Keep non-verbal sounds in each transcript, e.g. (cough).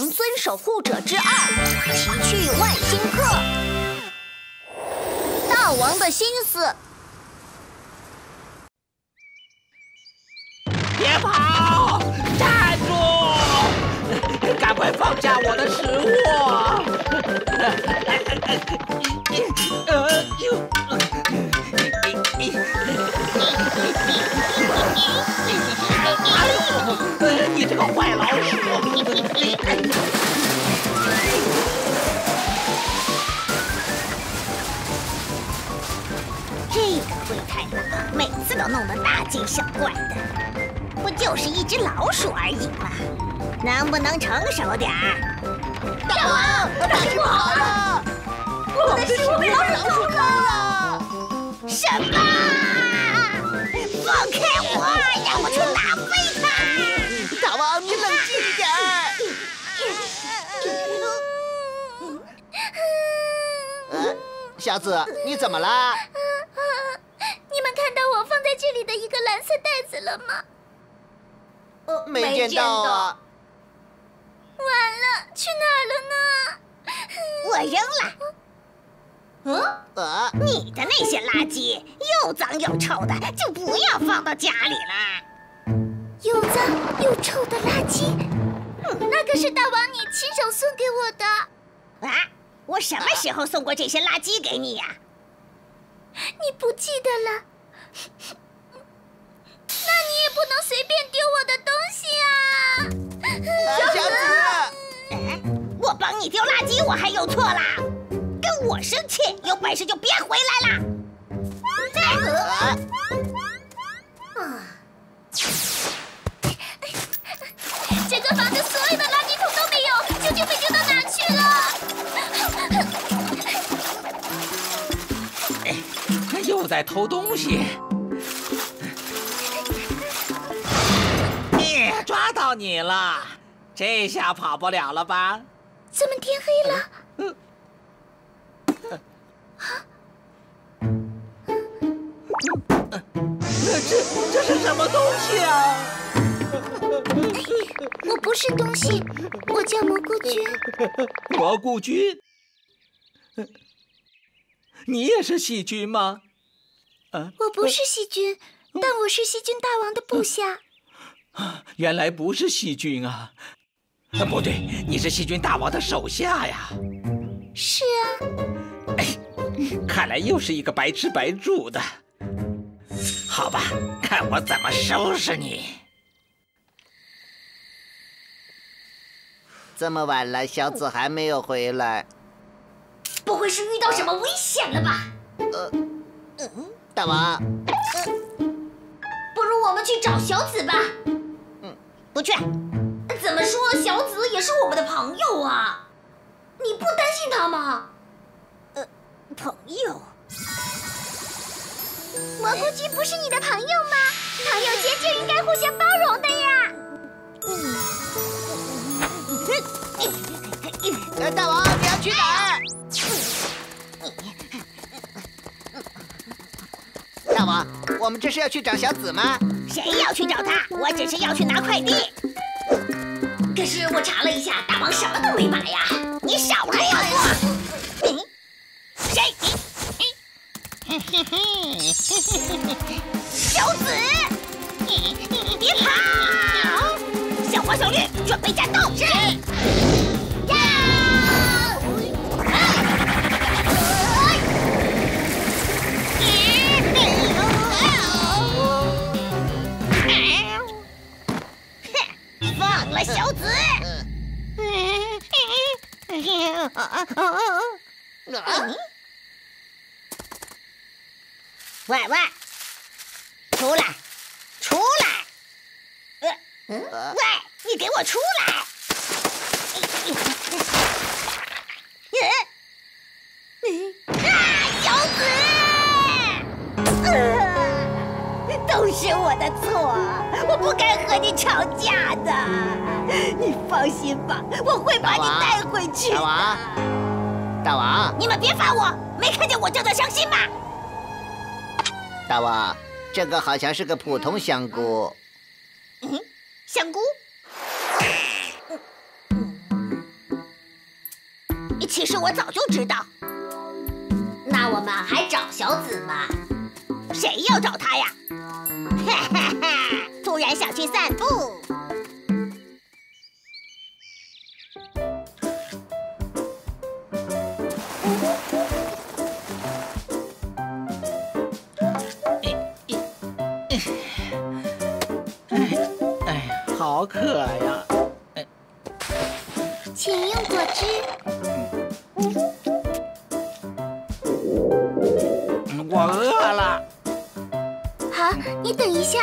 良尊守护者之二：奇趣外星客。大王的心思。别跑！站住！赶快放下我的食物！(laughs) 大惊小怪的，不就是一只老鼠而已吗？能不能成熟点儿？大王，大事不好了！我的食物被老鼠偷了！什么？放开我，让我去打飞它！大王，你冷静一点。呃，小紫，你怎么了？个蓝色袋子了吗？呃，没见到啊。完了，去哪儿了呢？我扔了。嗯？呃，你的那些垃圾又脏又臭的，就不要放到家里了。又脏又臭的垃圾，那可是大王你亲手送给我的。啊，我什么时候送过这些垃圾给你呀？你不记得了？那你也不能随便丢我的东西啊！小紫，嗯，我帮你丢垃圾，我还有错啦？跟我生气，有本事就别回来了！啊！整个房子所有的垃圾桶都没有，究竟被丢到哪去了？又在偷东西！抓到你了，这下跑不了了吧？怎么天黑了？嗯。这这是什么东西啊？我不是东西，我叫蘑菇君。蘑菇君，你也是细菌吗？啊，我不是细菌，但我是细菌大王的部下。啊，原来不是细菌啊！啊，不对，你是细菌大王的手下呀。是啊。哎，看来又是一个白吃白住的。好吧，看我怎么收拾你！这么晚了，小紫还没有回来，不会是遇到什么危险了吧？呃，嗯，大王，不如我们去找小紫吧。嗯，不去。怎么说，小紫也是我们的朋友啊，你不担心他吗？呃，朋友。蘑菇君不是你的朋友吗？朋友间就应该互相包容的呀。嗯。大王，你要去哪儿？大王，我们这是要去找小紫吗？谁要去找他？我只是要去拿快递。可是我查了一下，大王什么都没买呀。你少来呀！嗯。谁？嘿嘿嘿，小紫，你你别跑！小花小绿，准备战斗！是。放了小紫！喂喂，出来，出来！呃，喂，你给我出来！都是我的错，我不该和你吵架的。你放心吧，我会把你带回去。大王，大王，你们别烦我，没看见我正在伤心吗？大王，这个好像是个普通香菇。嗯，香菇。其实我早就知道。那我们还找小紫吗？谁要找他呀？哈哈哈！突然想去散步。哎，好渴呀！请用果汁。你等一下。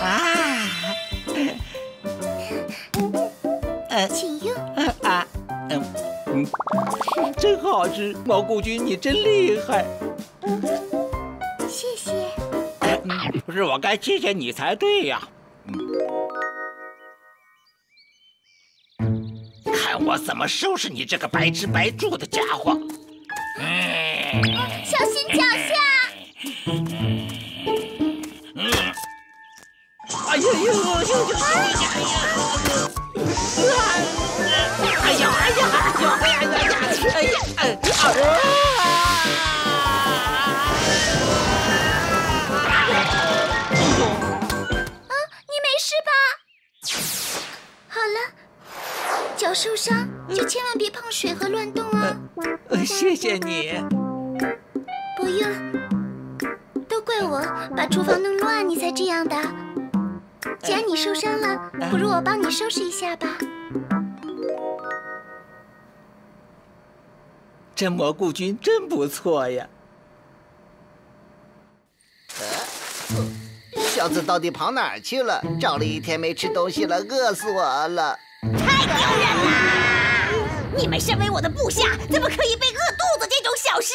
啊！呃，(laughs) 请用。(laughs) 啊，嗯嗯，真好吃，蘑菇君你真厉害。谢谢。不是我该谢谢你才对呀。看我怎么收拾你这个白吃白住的家伙！小心脚下！哎呀呦呦呦呦！哎呀哎呀哎呀哎呀哎呀哎呀哎啊，你没事吧？好了，脚受伤就千万别碰水和乱动啊！谢谢你。不用，都怪我把厨房弄乱，你才这样的。既然你受伤了，不如我帮你收拾一下吧。这蘑菇君真不错呀！小子到底跑哪儿去了？找了一天没吃东西了，饿死我了！太丢人了！你们身为我的部下，怎么可以被饿肚子这种小事？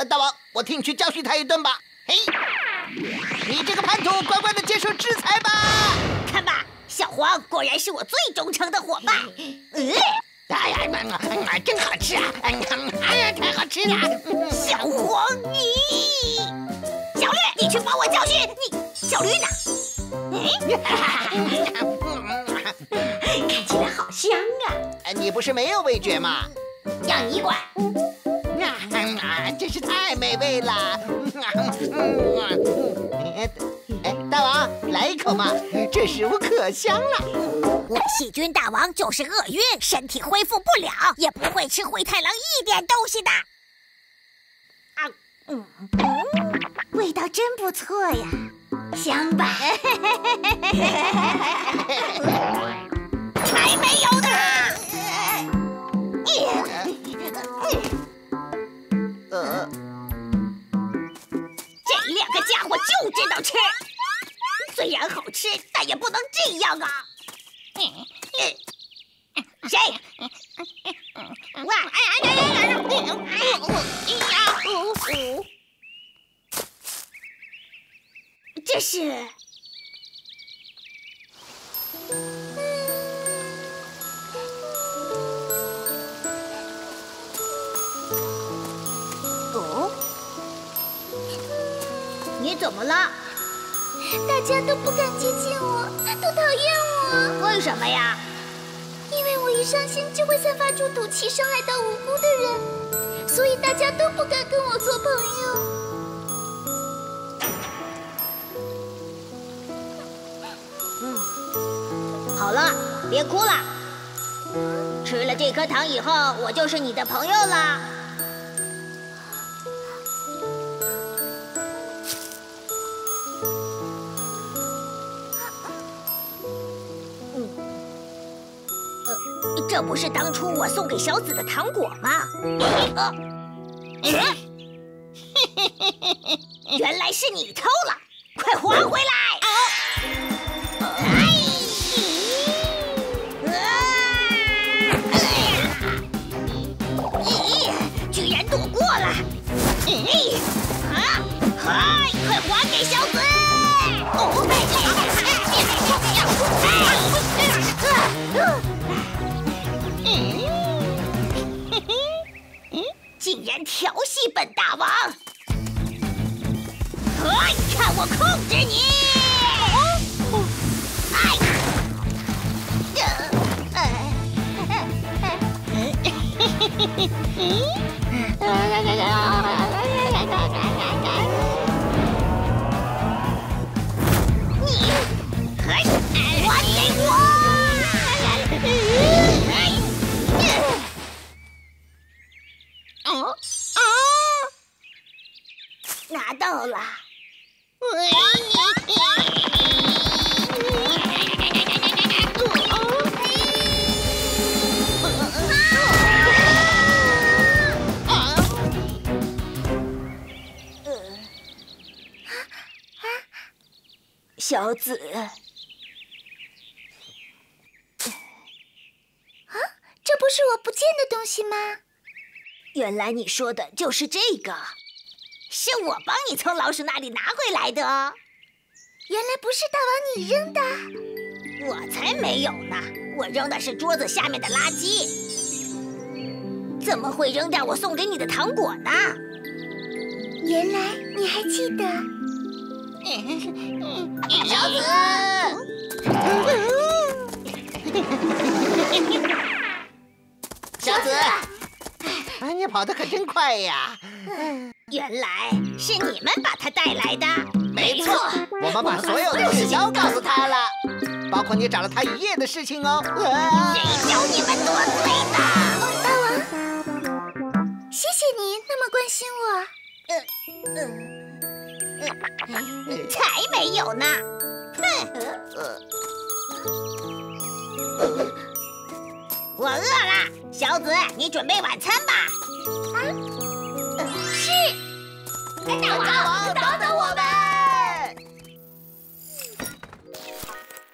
呃，大王，我替你去教训他一顿吧。嘿，你这个叛徒，乖乖的接受制裁吧。看吧，小黄果然是我最忠诚的伙伴。呃，哎呀，真好吃啊！哎呀，太好吃了！小黄你，小绿，你去帮我教训你。小绿呢？(laughs) 看起来好香啊！你不是没有味觉吗？要你管。啊，真是太美味了！哎，大王，来一口嘛，这食物可香了。那细菌大王就是饿晕，身体恢复不了，也不会吃灰太狼一点东西的。啊，嗯，味道真不错呀，香吧？才没有呢！能这样啊！谁？哇！哎呀呀呀呀！这是。哦，你怎么了？大家都不敢接近我，都讨厌我。为什么呀？因为我一伤心就会散发出毒气，伤害到无辜的人，所以大家都不敢跟我做朋友。嗯好了，别哭了。吃了这颗糖以后，我就是你的朋友了。这不是当初我送给小紫的糖果吗？啊！(laughs) (laughs) 原来是你偷了，快还回来！啊！哎！啊！哎呀！居然躲过了！啊！嗨！快还给小紫！哦，被你打败了！别别别！啊！啊！啊！竟然调戏本大王！嘿，看我控制你！哎，小紫，啊？这不是我不见的东西吗？原来你说的就是这个，是我帮你从老鼠那里拿回来的哦。原来不是大王你扔的。我才没有呢，我扔的是桌子下面的垃圾。怎么会扔掉我送给你的糖果呢？原来你还记得。小紫，小紫，哎，你跑得可真快呀！原来是你们把他带来的。没错，我们把所有的事情都告诉他了，包括你找了他一夜的事情哦。啊谁叫你们多嘴的？大王，谢谢你那么关心我。呃呃呃才没有呢！哼！我饿了，小紫，你准备晚餐吧。是。哎大王，等等我！